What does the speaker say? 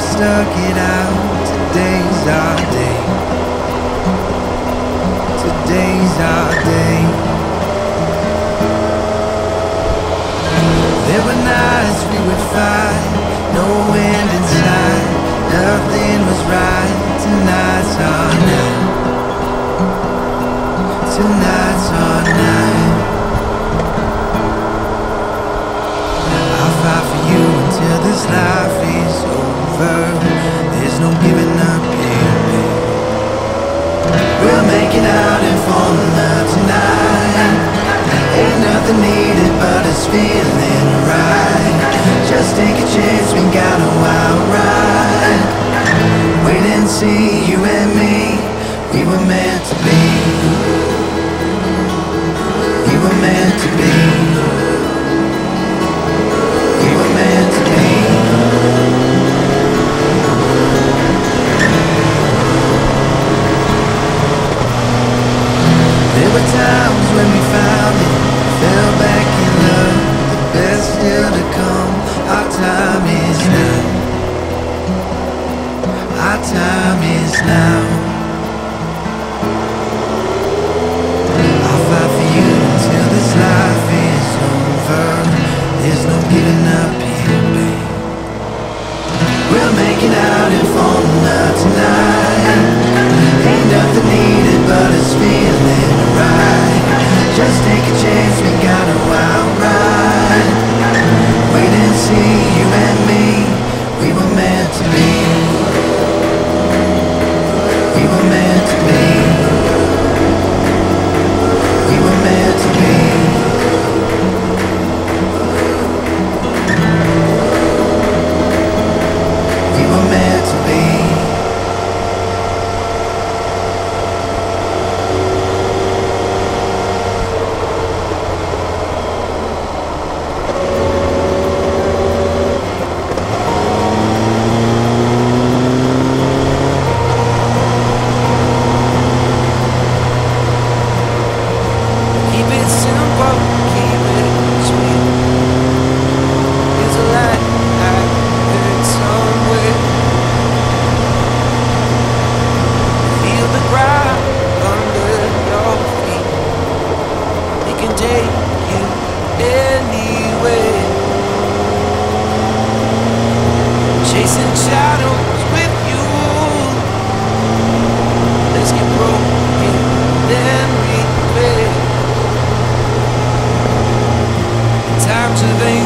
stuck it out. Today's our day. Today's our day. There were nights we would fight, no end in sight. Nothing was right. Tonight's our night. Tonight's our night. this life is over. There's no giving up here, We'll make it out in love tonight. Ain't nothing needed but it's feeling right. There's no giving up here, babe. We'll make it out if all not tonight. Ain't nothing needed but it's feeling right. Just take a chance, we got a wild ride. Wait and see you and captivate